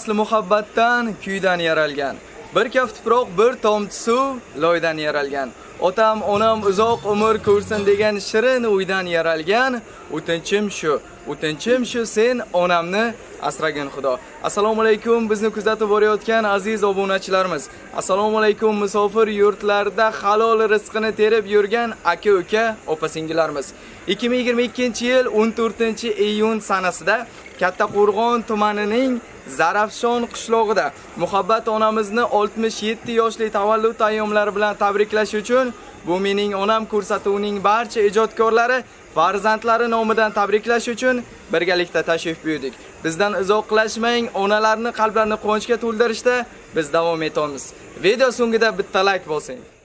Asli muhabbatdan, kuydan yaralgan. Bir kaft tuproq, bir tomchi suv loydan yaralgan. Otam, onam uzoq umr ko'rsin degan shirin uydan yaralgan. O'tinchim shu, o'tinchim shu sen onamni asragin Xudo. Assalomu alaykum bizni kuzatib borayotgan aziz obunachilarimiz. Assalomu alaykum musofir yurtlarda halol rizqini terib yurgan aka-uka, opa-singillarimiz. 2022-yil 14-iyun sanasida Katta Qo'rg'on tumanining Zarafshon qishlog'ida muhabbat onamizni 67 yoshli tavallud ayyomlari bilan tabriklash uchun bu mening onam ko'rsatuvining barcha ijodkorlari farzandlari nomidan tabriklash uchun birgalikda tashrif buyurdik. Bizdan uzoqlashmang, onalarni qalblarini quvonchga to'ldirishda biz davom etamiz. Video so'ngida bitta like bo'lsin.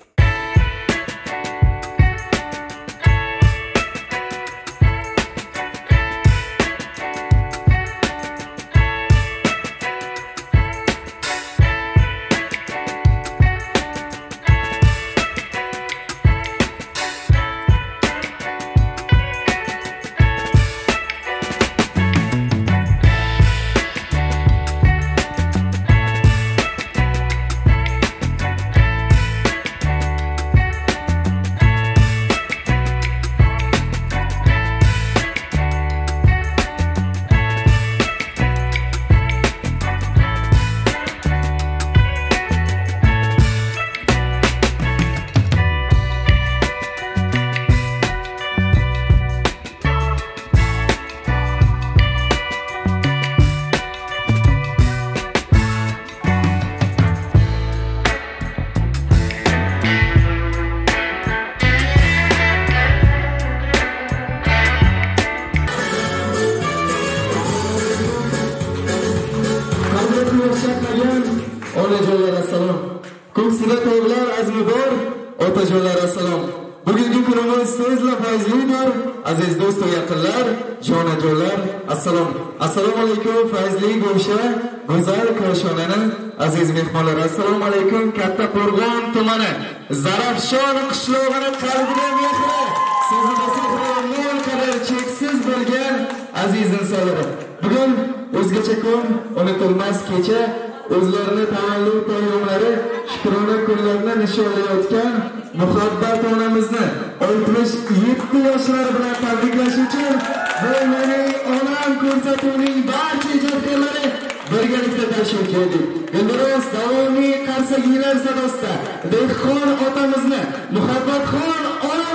Assalom assalomu alaykum fayzli go'sha go'zal koshonani aziz mehmonlar. Assalomu alaykum katta qo'rg'on tumani zarafshon qishlog'ini qalbida mehri. Sizni sehri mo'l qadar cheksiz bo'lgan aziz insonlar bugun o'zgacha kun unutilmas kecha. O'zlarini tavallud bayramlari shukrona kunlarini nishonlayotgan muhabbat onamizni 67 yoshlari bilan tabriklash uchun bu mening onam ko'rsatuvining barcha ijodkorlari birgalikda tashrif keldik gulduros davomiy qarsakiylar sadosida dehqon otamizni muhabbatxon onamizni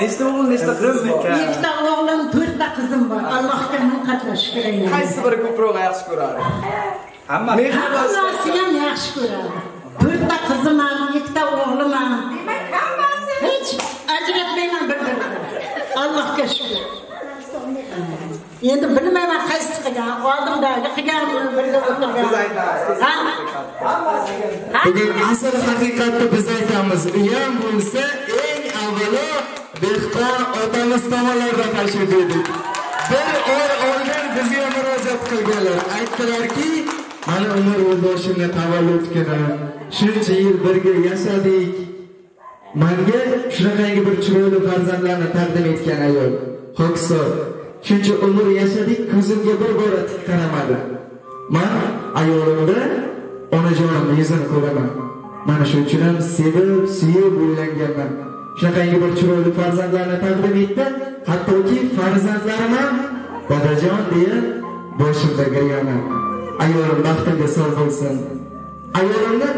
Nechta o'g'il, nechta qiz ekan? Ikkita o'g'lim, to'rtta qizim bor. Allohga ming qatla shukr aylayman. Qaysi biri ko'proq yaxshi ko'radi? Hammasi. Hammasi ham yaxshi ko'radi. To'rtta qizim ham, ikkita o'g'lim ham. Hech ajratmayman bir-biridan. Allohga shukr. Endi bilmayman qaysi qilgan, oldimdagi qilganmi, bugun asl haqiqatni biz aytamiz u ham bo'lsa eng avvalo dehqon otamiz tomonlaridan tashrif buyurdik bir oy oldin bizga murojaat qilganlar. Aytdilarki mana umr yo'ldoshimni tavallud kuni shuncha yil birga yashadik. Manga shunaqangi bir chiroyli farzandlarni taqdim etgan ayol. Hokisor shuncha umr yashadik ko'zimga bir bora tik qaramadi. Man ayolimda onajonimni yuzini ko'raman. Mana shuning uchun ham sevib suyib uylanganman. Shunaqangi bir chiroyli farzandlarni taqdim etdi. Hattoki farzandlarim ham dadajon deya boshimda giryoman ayolim baxtiga sog' bo'lsin. Ayolimni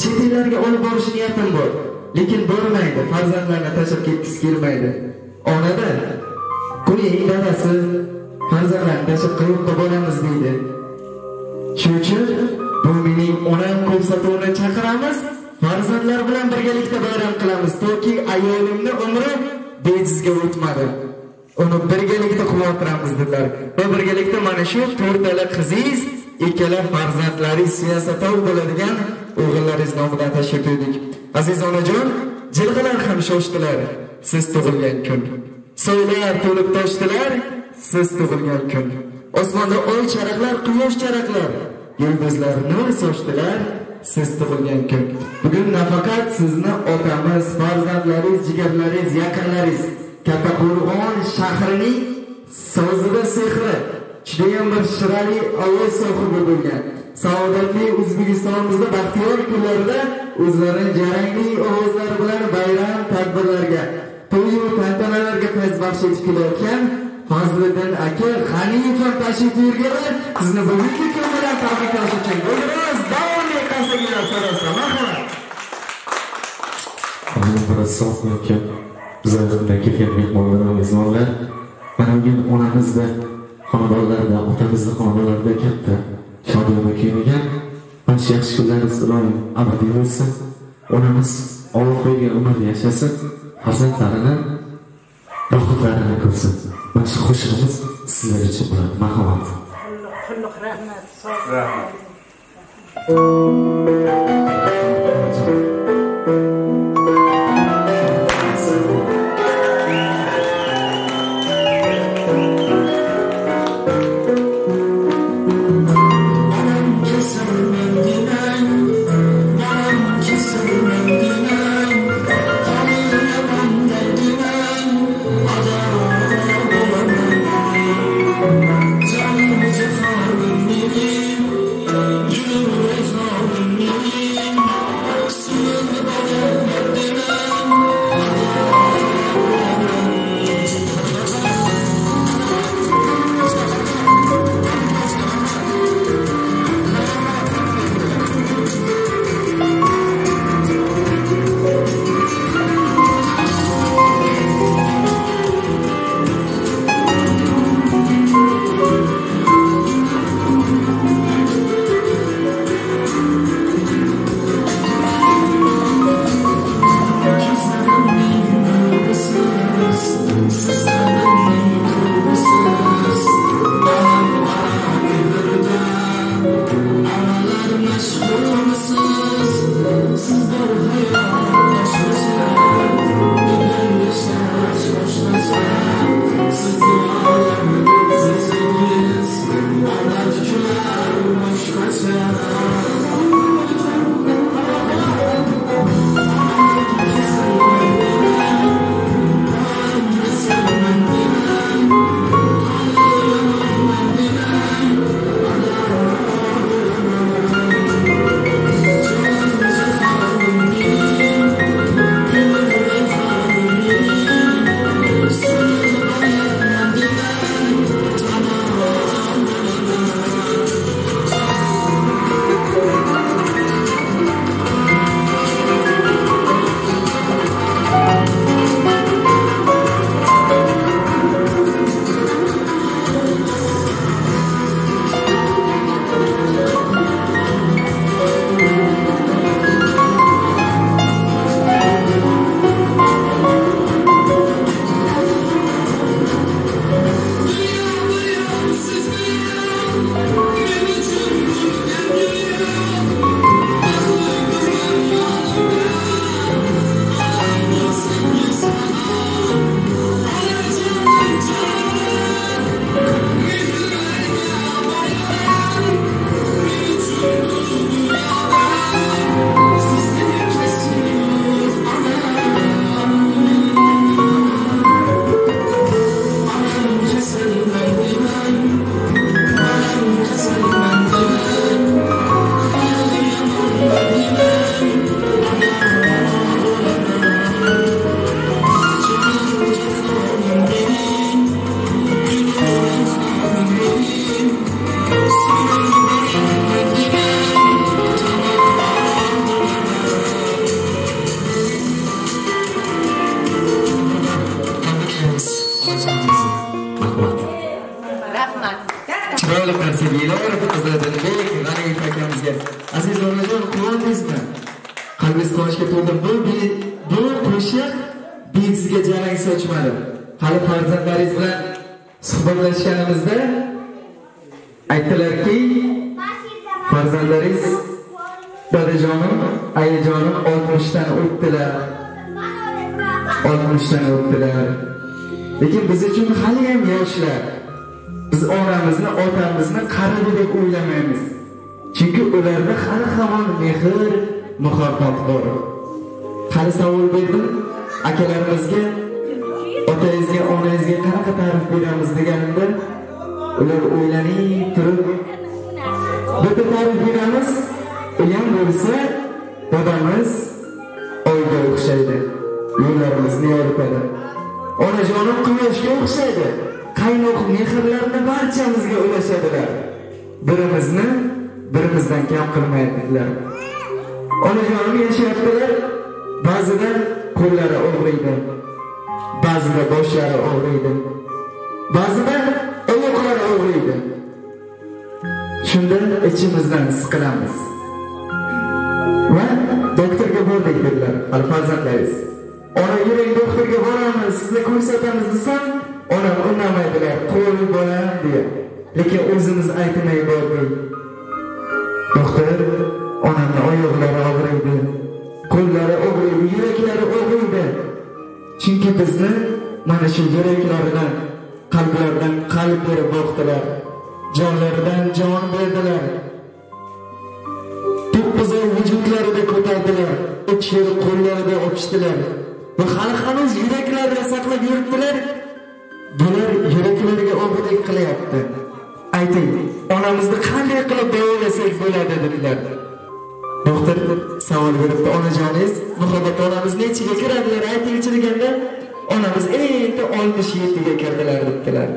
chet ellarga olib borish niyatim bor. Lekin bormaydi farzandlarni tashlab ketgisi kelmaydi. Onada qo'ying dadasi farzandlarni tashlab qayoqqa boramiz? deydi. Shuning uchun bu mening onam ko'rsatuvini chaqiramiz. Farzandlar bilan birgalikda bayram qilamiz. Toki ayolimni umri bejizga o'tmadi. Uni birgalikda quvontiramiz dedilar. Va birgalikda mana shu to'rtala qizingiz ikkala farzandlaringiz siyosatov bo'ladigan o'g'illaringiz nomidan tashrif buyurdik. Aziz onajon jilg'ilar ham shoshdilar siz tug'ilgan kun. Soylar to'lib toshdilar siz tug'ilgan kun. Osmonda oy charaqlar quyosh charaqlar yulduzlar nur sochdilar siz tug'ilgan kun bugun nafaqat sizni otamiz farzandlaringiz jigarlaringiz yaqinlaringiz kattaqo'rg'on shahrining sozida sehri judayam bir shirali ovoz sohibi bo'lgan. Saodatli o'zbekistonimizda baxtiyor kunlarda o'zlari jarangli ovozlari bilan bayram tadbirlarga to'yu tantanalarga fayz baxsh etib kelayotgan fazliddin aka g'aniyev ham tashrif buyurganlar sizni bugungi kun bilan tabriklash uchun qarsaklar so'rasam marhamat assalomu alaykum bizlardan kelgan mehmonlar va mezbonlar mana bugun onamizda xonadonlarda otamizni xonadonlarida katta shodiyona kuymagan mana shu yaxshi kunlaringiz iloyim abadiy bo'lsin onamiz olloh qo'ygan umrda yashasin farzandlarini rohatlarini ko'rsin mana shu qo'shig'imiz sizlar uchun bo'ladi marhamat Qulluq rahmat. Música rahmat chiroyli qarsakiylar qizlardanbek g'aniyev akamizga aziz onajon quvoldingizmi qalbingiz quvonchga to'ldi bu bu qo'shiq betsizga jarang sochmadi hali farzandlaringiz bilan suhbatlashganimizda aytdilarki farzandlaringiz dadajonim ayajonim oltmishdan o'tdilar oltmishdan o'tdilar lekin biz uchun haliyam yoshlar biz onamizni otamizni qaridi deb o'ylamaymiz. Chunki ularda hali hamon mehr muhabbat bor. Hali savol berdim akalarimizga otangizga onangizga qanaqa ta'rif beramiz deganimda ular o'ylanib turib bitta ta'rif beramiz uyam bo'lsa dadamiz oyga o'xshaydi yo'llarimizni yoritadi onajonim quyoshga o'xshaydi. Qaynoq mehrlarni barchamizga ulashadilar. Birimizni birimizdan kam qilmaydilar. Onajonim yashayaptilar. Ba'zida qo'llari og'riydi. Ba'zida boshlari og'riydi. Ba'zida oyoqlari og'riydi. Shunda ichimizdan siqilamiz. Va doktorga bordik dedilar. Hali farzandlaringiz ona yuring doktorga boramiz. Sizni ko'rsatamiz desam onam undamaydilar qo'y bolam deya. Lekin o'zimiz aytmay bordik. Doktor onamni oyoqlari og'riydi. Qo'llari og'riydi yuraklari og'riydi. Chunki bizni mana shu yuraklaridan qalblaridan qalb berib boqdilar. Jonlaridan jon berdilar. To'qqiz oy vujudlarida ko'tardilar uch yil qo'llarida o'pishdilar va hali hanuz yuraklarida saqlab yuribdilar. Bular yuraklariga og'irlik qilyapti. Ayting onamizni qanday qilib davolasak bo'ladi dedilar. Doktor savol beribdi onajoningiz muhabbat onamiz nechiga kiradilar? Aytingchi deganda onamiz endi oltmish yettiga kirdilar debdilar.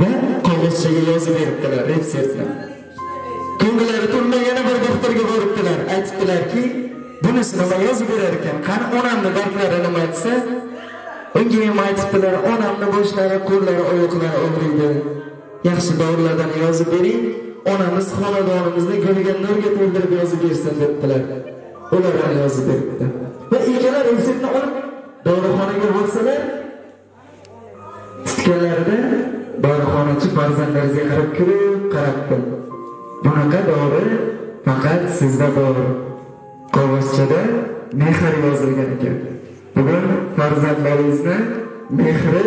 Va qog'ozchaga yozib beribdilar retseptni. Ko'ngillari to'lmay yana bir doktorga boribdilar. Aytibdilarki bunisi nima yozib berar ekan qani onamni dardlari nima desa unga ham aytibdilar onamni boshlari qo'llari oyoqlari og'riydi. Yaxshi dorilardan yozib bering onamiz xonadonimizni gulga nurga to'ldirib yozib bersin debdilar. Ular ham yozib beribdi. Va ikkala retseptni olib dorixonaga borsalar tutganlarida dorixonachi farzandlaringizga qarab kulib qarabdi. Bunaqa dori faqat sizda bor. Qog'ozchada mehr yozilgan ekan. Bugun farzandlaringizni mehri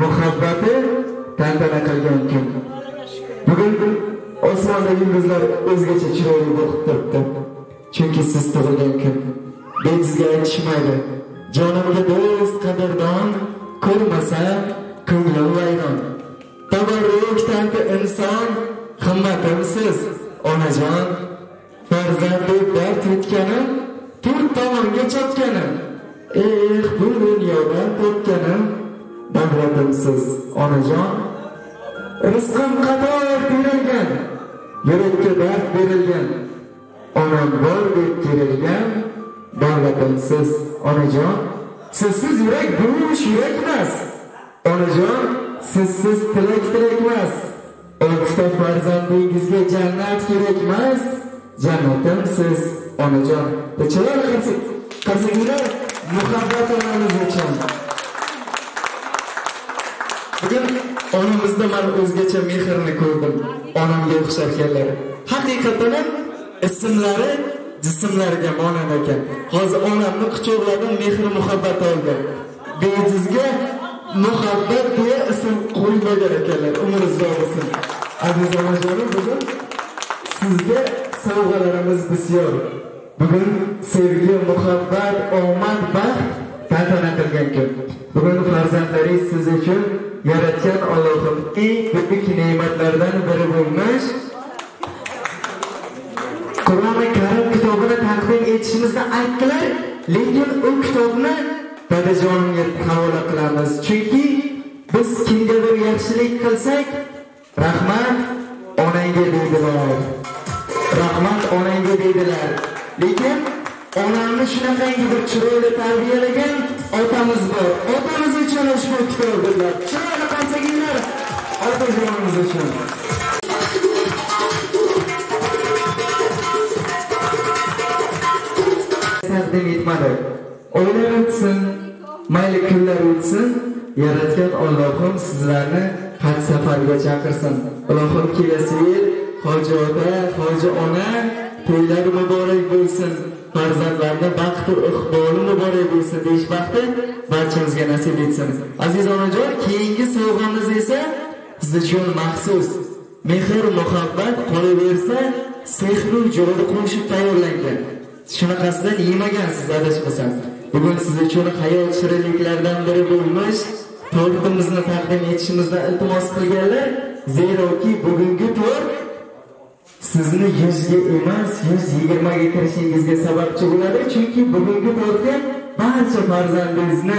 muhabbati tantana qilgan kun bugun osmonda yulduzlar o'zgacha chiroyli boqib turibdi. Chunki siz tug'ilgan kun. Bejizga aytishmaydi jonimga do'st qadrdon ko'rmasa ko'nglim vayron. Tabarruk tanti inson himmatimsiz onajon. Farzand deb dard yutganim to'rt tomonga chopganim eh bu dunyodan topganim davlatimsiz onajon rizqim qator berilgan yurakka dard berilgan onam bor deb kerilgan davlatimsiz onajon sizsiz yurak bo'sh yurak emas onajon sizsiz tilak tilak emas oltita farzandingizga jannat kerak emas jannatim siz onajon chiroyli qarsak muhabbat onamiz uchun bugun onamizda man o'zgacha mehrni ko'rdim onamga o'xsharkanlar. Haqiqatan ham ismlari jismlariga monand ekan. Hozir onamni quchoqladim mehr muhabbat oldim bejizga muhabbat deya ism qo'ymagan ekanlar umr uzoq bo'lsin aziz onajonim bugun sizga sovg'alarimiz bisyor bugun sevgi muhabbat omad baxt tantana qilgan kun bugun farzandlaringiz siz uchun yaratgan Allohim eng buyuk ne'matlardan biri bo'lmish Qur'oni Karim kitobini taqdim etishimizni aytdilar, lekin u kitobni dadajonimga havola qilamiz. Chunki biz kimgadir yaxshilik qilsak, rahmat onangga deydilar. rahmat onangga deydilar. Lekin onamni shunaqangi bir chiroyli tarbiyalagan otamiz bor. Otamiz uchun ushbu kitob chiroyli qansaginglar otajonimiz uchun. Taqdim etmadi oylar o'tsin mayli kunlar o'tsin yaratgan ollohim sizlarni haj safarga chaqirsin. Ilohim kelasi yil hoji ota hoji ona to'ylari muborak bo'lsin. Farzandlarni baxtu iqboli muborak bo'lsin deyish baxti barchamizga nasib etsin. Aziz onajon keyingi sovg'amiz esa siz uchun maxsus mehr muhabbat qolaversa sehru jodi qo'shib tayyorlangan. Shunaqasidan yemagansiz adashmasam bugun siz uchun hayot shirinliklaridan biri bo'lmish tortimizni taqdim etishimizni iltimos qilganlar zeroki bugungi tort sizni yuzga emas yuz yigirmaga kirishingizga sababchi bo'ladi. Chunki bugungi tortga barcha farzandingizni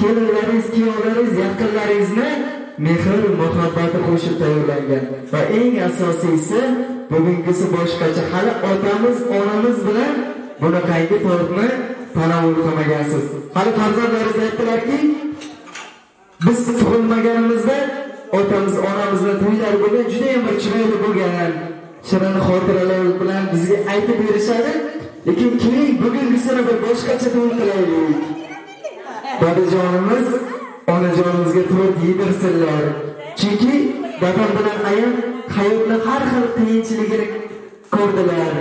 kelinlaringiz kuyovlaringiz yaqinlaringizni mehr muhabbati qo'shib tayyorlangan. Va eng asosiysi bugungisi boshqacha hali otamiz onamiz bilan bunaqangi tortni tanovul qilmagansiz. Hali farzandlaringiz aytdilarki biz tug'ilmaganimizda otamiz onamizni to'ylari bo'lgan judayam bir chiroyli bo'lgan shirin xotiralar bilan bizga aytib berishadi lekin keling bugungisini bir boshqacha to'y qilaylik. Dadajonimiz onajonimizga to'rt yedirsinlar. Chunki dadam bilan ayam hayotni har xil qiyinchiligini ko'rdilar.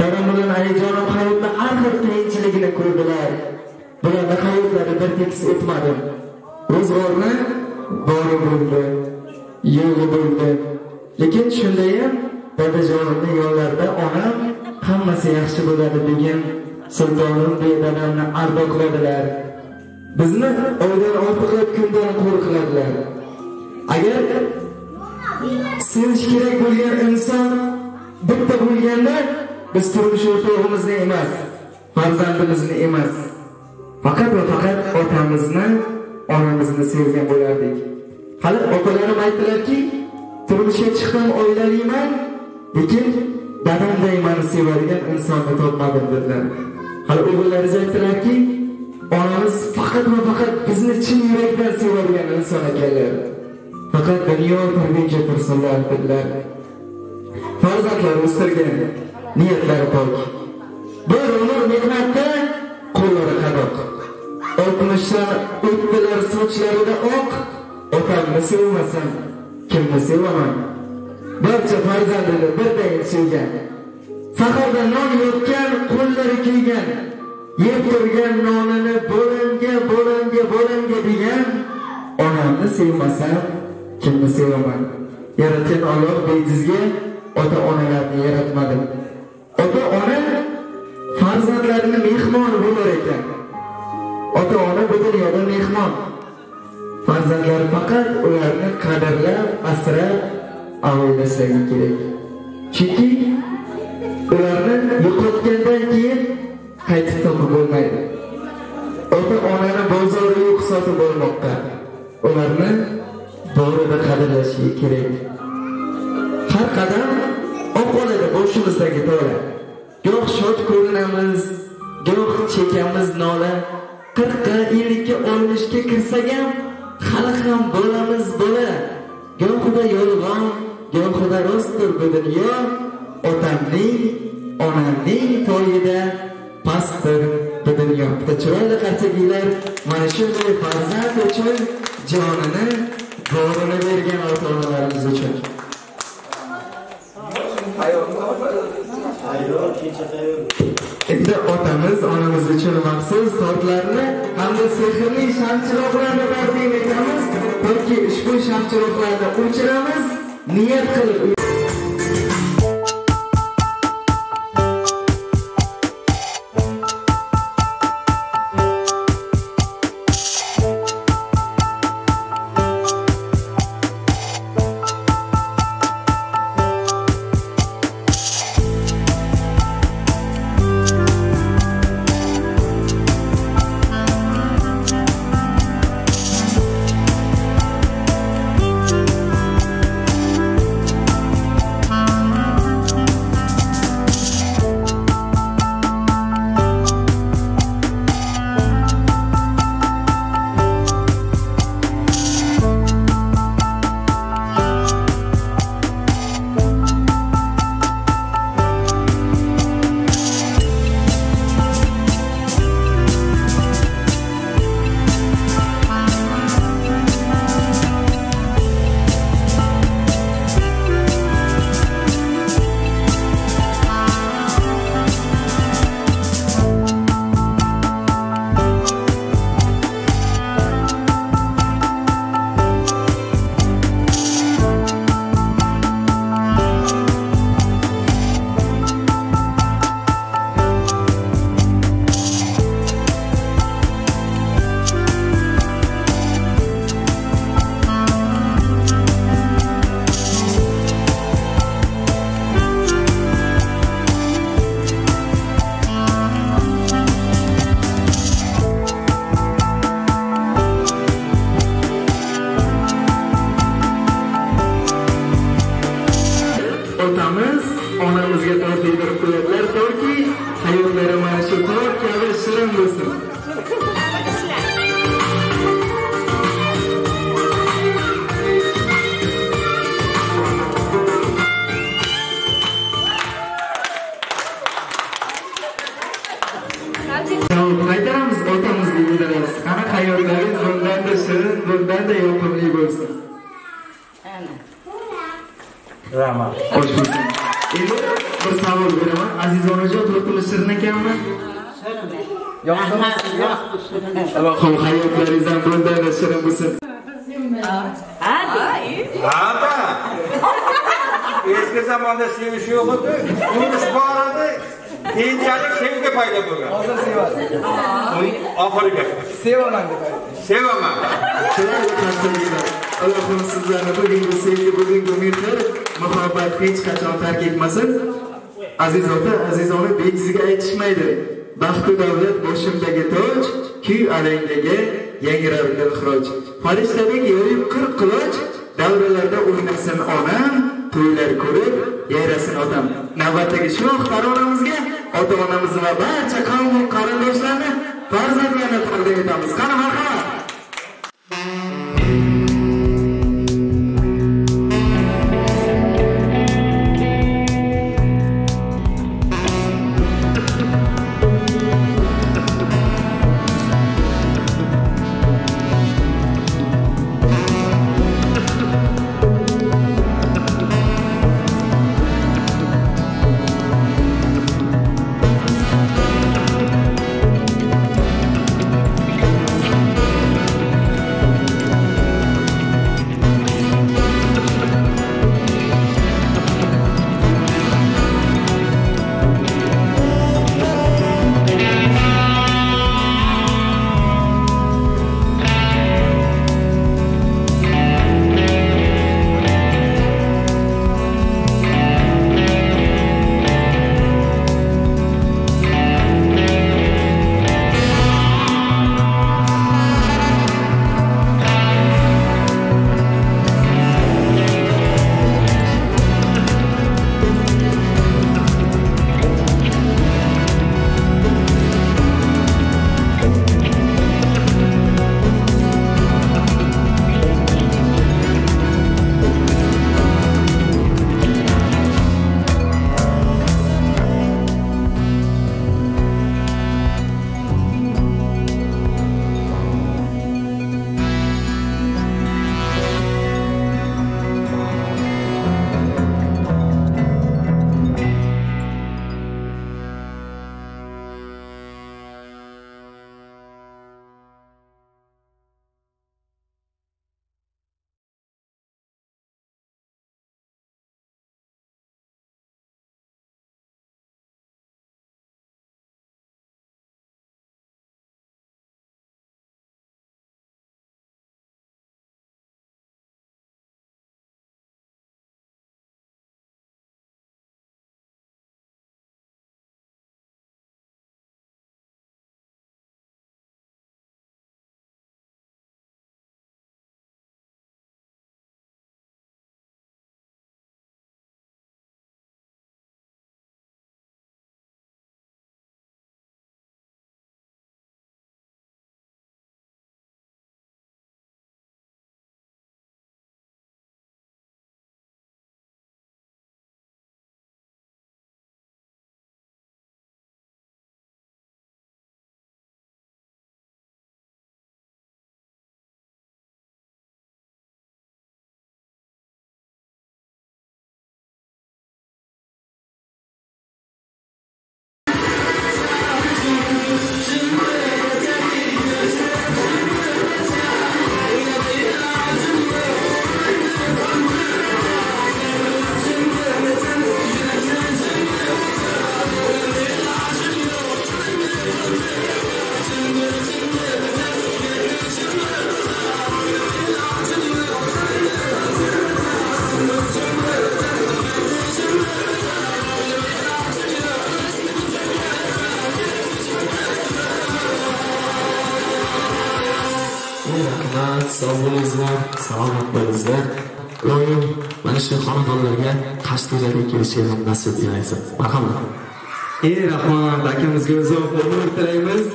Dadam bilan ayajonim hayotni har xil qiyinchiligini ko'rdilar. Bularni hayotlari bir tekis o'tmadi. Ro'zg'orni bori bo'ldi yo'g'i bo'ldi. Lekin shundayam dadajonimni yonlarida onam hammasi yaxshi bo'ladi degan sultonim bedadamni ardoqladilar bizni oydan ortiqlab kundan qo'riqladilar agar sevish kerak bo'lgan inson bitta bo'lganda biz turmush o'rtog'imizni emas farzandimizni emas faqat va faqat otamizni onamizni sevgan bo'lardik. Hali otalarim aytdilarki turmushga chiqdim oilaliman lekin dadamday mani sevadigan insonni topmadim dedilar. Hali o'g'illariz aytdilarki onamiz faqat va faqat bizni chin yurakdan sevadigan inson ekanlar. Faqat dunyo turguncha tursinlar dedilar. Farzandlar o'stirgan niyatlari pok. Bir umr mehnatda qo'llari qadoq. Oltmishdan o'tdilar sochlarida oq otamni sevmasam. Kimni sevaman barcha farzandini birday suygan saharda non yotgan qo'llari kuygan yeb turgan nonini bo'lamga bo'lamga bo'lamga degan onamni sevmasam kimni sevaman? Yaratgan olloh bejizga ota onalarni yaratmadi ota ona farzandlarini mehmoni bo'lar ekan. Ota ona bu dunyoda mehmon. Farzandlar faqat ularni qadrlab asrab avaylasligi kerak. Chunki ularni yo'qotgandan keyin qaytib topib bo'lmaydi. Ota onani bozori yo'q sotib olmoqqa ularni borida qadrlashligi kerak. Har qadam oq oladi boshimizdagi tola. Goh shod ko'rinamiz goh chekamiz nola. Qirqqa ellikka oltmishga kirsak ham hali ham bolamiz bola gohida yolg'on gohida rostdir bu dunyo. Otamning onamning to'yida pastdir bu dunyo. Bitta chiroyli qarsakiylar mana shunday farzand uchun jonini borini bergan ota onalarimiz uchun. Endi otamiz onamiz uchun maxsus tortlarni hamda sehrli shamchiroqlarni taqdim etamiz. Toki ushbu shamchiroqlarni o'chiramiz. Niyat qilib rahmat xo'sh endi bir savol beraman aziz onajon to'rtili shirin ekanmi Rahmat, yo'q, shirin. allohim hayotlaringizdan bundan shirin bo'lsin Aba. Eski zamonda sevish yo'q edi, urush bor edi. Keyinchalik sevgi paydo bo'lgan. Hozir sevasiz. Oxiriga Sevaman deb aytdi. sevaman. chiroyli taqdirlar allohim sizlarni bugungi sevgi bugungi mehr muhabbat hech qachon tark etmasin. Aziz ota aziz ona bejizga aytishmaydi. Baxtu davlat boshimdagi toj kuy alangdagi yangrar dilxiroj farishtadek yoyib qirq quloch davralarda o'ynasin onam to'ylar ko'rib yayrasin otam. Navbatdagi shoh taronamizga ota onamizni va barcha qavm qarindoshlarni farzandlarni taqdim etamiz. Qani marhamat. Rahmat sog' bo'lingizlar salomat bo'lingizlar iloyim mana shu xonadonlarga qashqadaryoga kelishga nasib etsin marhamat ey rahmat akamizga uzoq umr tilaymiz.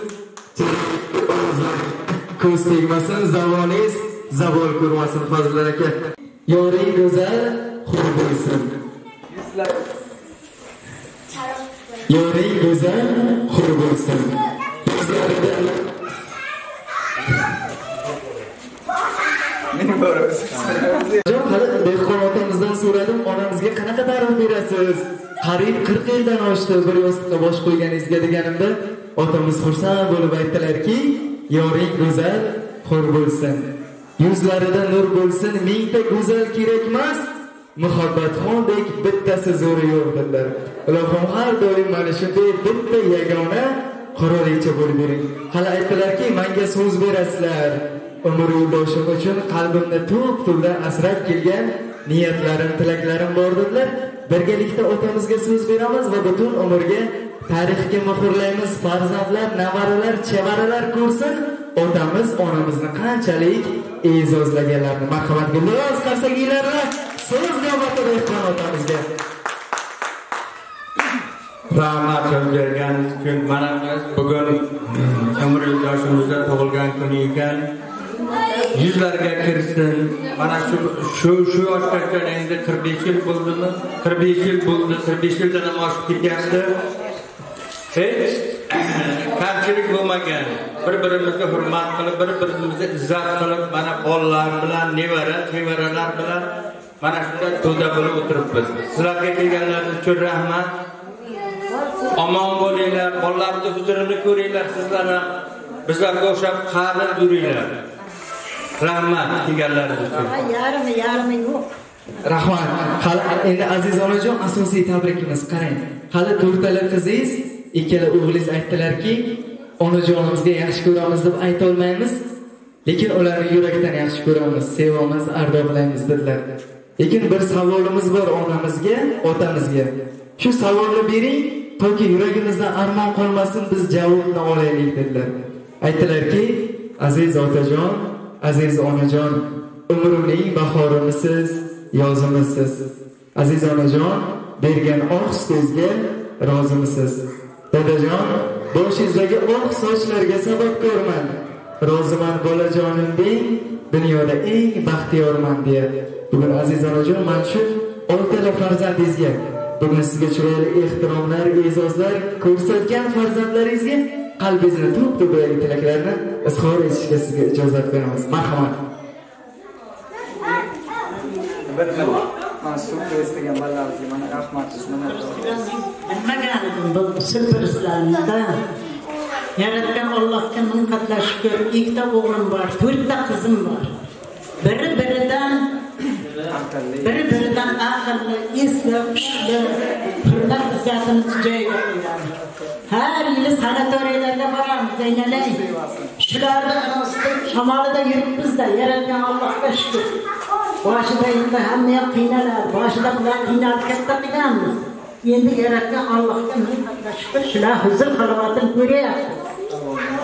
Ko'z tegmasin zavolingiz zavol ko'rmasin fazllar aka. Yoring go'zal hur bo'lsin. Yoring go'zal hur bo'lsin yuzlarida jon hali dehqon otamizdan so'radim onamizga qanaqa ta'rif berasiz? Qariyb qirq yildan oshdi bir yostiqqa bosh qo'yganingizga deganimda otamiz xursand bo'lib aytdilarki yoring go'zal hur bo'lsin. Yuzlarida nur bo'lsin mingta go'zal kerak emas muhabbatxondek bittasi zo'ri yo'q dedilar. Ilohim har doim mana shunday bitta yagona qirolicha bo'lib bering hali aytdilarki manga so'z berasizlar. Umr yo'ldoshim uchun qalbimni to'q to'la asrab kelgan niyatlarim tilaklarim bor dedilar. Birgalikda otamizga so'z beramiz va butun umrga tarixga muhrlaymiz. Farzandlar nevaralar chevaralar ko'rsin otamiz onamizni qanchalik e'zozlaganlarini marhamat biroz qarsakiylar so'z navbatida dehqon otamizga. Rahmat so'z berganingiz uchun mana biz bugun umr yo'ldoshimizda tug'ilgan kuni ekan. Yuzlarga kirsin. Mana shu shu shu yoshgacha endi qirq besh yil bo'ldimi? qirq besh yil bo'ldi qirq besh yildan ham oshib ketyapti hech kamchilik bo'lmagan. Bir birimizni hurmat qilib bir birimizni izzat qilib mana bolalar bilan nevara chevaralar bilan mana shunday to'da bo'lib o'tiribmiz. Sizlarga kelganlaringiz uchun rahmat. Omon bo'linglar bolalarni huzurini ko'ringlar sizlar ham bizlarga o'xshab qarilib yuringlar rahmat kelganlaringiz uchun. Yarmi yarmi yo'q. Rahmat. Hali endi aziz onajon asosiy tabrikimiz. Qarang hali to'rttala qizingiz ikkala o'g'lingiz aytdilarki onajonimizga yaxshi ko'ramiz deb aytolmaymiz lekin ularni yurakdan yaxshi ko'ramiz sevamiz ardog'laymiz dedilar. Lekin bir savolimiz bor onamizga otamizga. Shu savolni bering toki yuragimizda armon qolmasin biz javobni olaylik dedilar. Aytdilarki aziz otajon aziz onajon umrimning bahorimisiz yozimisiz. Aziz onajon bergan oq so'zga rozimisiz. Dadajon boshingizdagi oq sochlarga sababkorman roziman bolajonim deng dunyoda eng baxtiyorman deya. Bugun aziz onajon mana shu oltala farzandingizga bugun sizga chiroyli ehtiromlar e'zozlar ko'rsatgan farzandlaringizga qalbingizni to'p to'g'ridagi tilaklarni izhor etishga sizga ijozat beramiz. Marhamat. Bir mana suv estigan bolalarga mana rahmat mana bilmagan edim bu sirpirizlarimizda yaratgan allohga ming qatla shukur ikkita o'g'lim bor to'rtta qizim bor. Biri biridan biri biridan aqlli esli hushli hurmat izzatimizni joyiga qo'yadi har yili sanatoriylarga boramiz aylanay. Shularni orasida shamolida yuribmizda yaratgan allohga shukur boshida endi hamma ham qiynaladi boshida bular qiynalib katta qiynalmiz endi yaratgan allohga mingqatla shukur shular huzur halovatini ko'ryapti.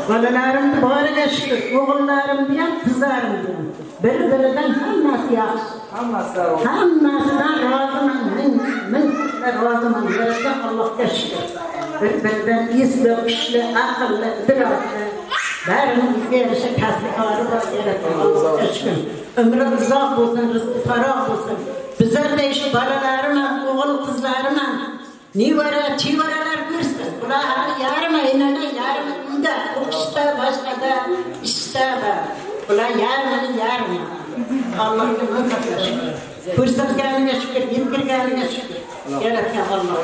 Bolalarimni boriga shukur o'g'illarimni ham qizlarimni ham bir biridan hammasi yaxshi. Hammasidan hammasidan roziman ming ming roziman. Yaratgan allohga shukur bir biridan esli hushli aqlli idrokli barimizga bizga yarasha kasbkori bor yaratgan allohga shukur umri uzoq bo'lsin rizqi faroq bo'lsin. Bizlarday shu bolalarim o'g'il qizlarim nevara chevaralar ko'rsin. Bular hali yarmi enada yarmi uyda. O'qishda boshqada ishda bor bular yarmini yarmi. Allohga kelganiga shukur ko'rsatganiga shukur yetkirganiga shukur yaratgan alloh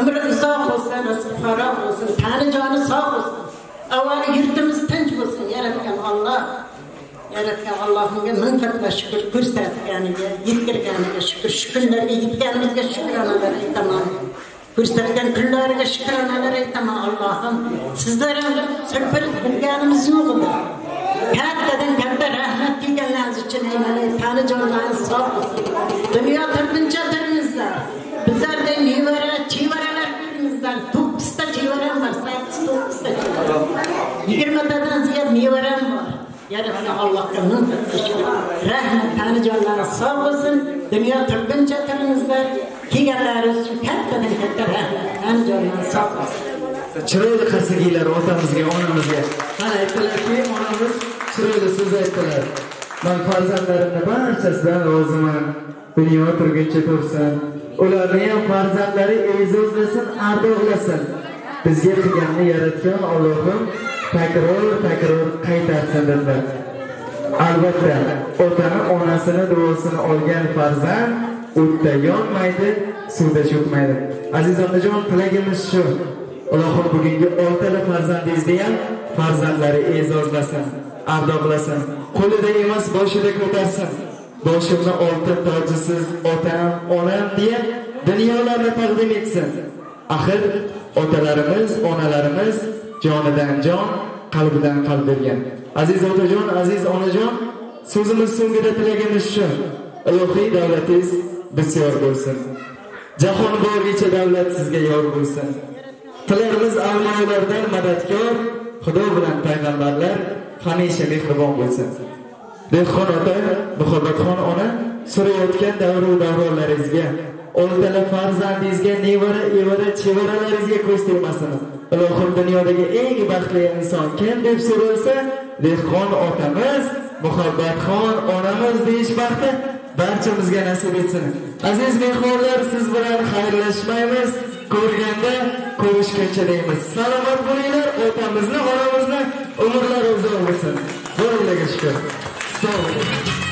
umri uzoq bo'lsin rizqi farog bo'lsin tani joni sog' bo'lsin avvalo yurtimiz tinch bo'lsin yaratgan olloh yaratgan allohimga ming qatla shukur ko'rsatganiga yetkirganiga shukur shukurlarga yetganimizga shukronalar aytaman ko'rsatgan kunlariga shukronalar aytaman allohim sizlar ham sirpir bilganimiz yo'q edi kattadan katta rahmat kelganlaringiz uchun aylanay tani jonlaringiz sog' bo'lsin dunyo turguncha turingizlar bizlarday nevara chevaralar ko'ringizlar to'qqizta chevaram bor sakkiz to'qqizta yigirmatadan ziyod nevaram bor yaratgan allohga ming rahmat tani jonlaringiz sog' bo'lsin dunyo turguncha turingizlar kelganlaringiz uchun kattadan katta rahmat tani jonlaringiz sog' bo'lsin chiroyli qarsakiylar otamizga onamizga. Mana aytdilarki onamiz chiroyli so'z aytdilar. Man farzandlarimni barchasidan roziman dunyo turguncha tursin. Ularni ham farzandlari e'zozlasin ardog'lasin bizga qilganni yaratgan ollohim takror takror qaytarsin dedilar albatta otani onasini duosini olgan farzand o'tda yonmaydi suvda cho'kmaydi. Aziz onajon tilagimiz shu. Ilohim bugungi oltala farzandingizni ham farzandlari e'zozlasin ardoqlasin qo'lida emas boshida ko'tarsin. Boshimni oltin tojisiz otam onam deya dunyolarni taqdim etsin. Axir otalarimiz onalarimiz jonidan jon qalbidan qalb bergan. Aziz otajon aziz onajon so'zimiz so'ngida tilagimiz shu. Ilohiy davlatingiz bisyor bo'lsin. Jahon boricha davlat sizga yor bo'lsin. Tilarimiz avliyolardan madadkor xudo bilan payg'ambarlar hamisha mehribon bo'lsin? Dehqon ota muhabbatxon ona surayotgan davru davronlaringizga o'rtala farzandingizga nevara evara chevaralaringizga ko'z tegmasin ilohim dunyodagi eng baxtli inson kim deb so'ralsa dehqon otamiz muhabbatxon onamiz deyish baxti barchamizga nasib etsin. Aziz mehmonlar siz bilan xayrlashmaymiz. Ko'rganda ko'rishguncha deymiz. Salomat bo'linglar otamizni onamizni umrlari uzoq bo'lsin. Xudoga shukur sog' bo'ling.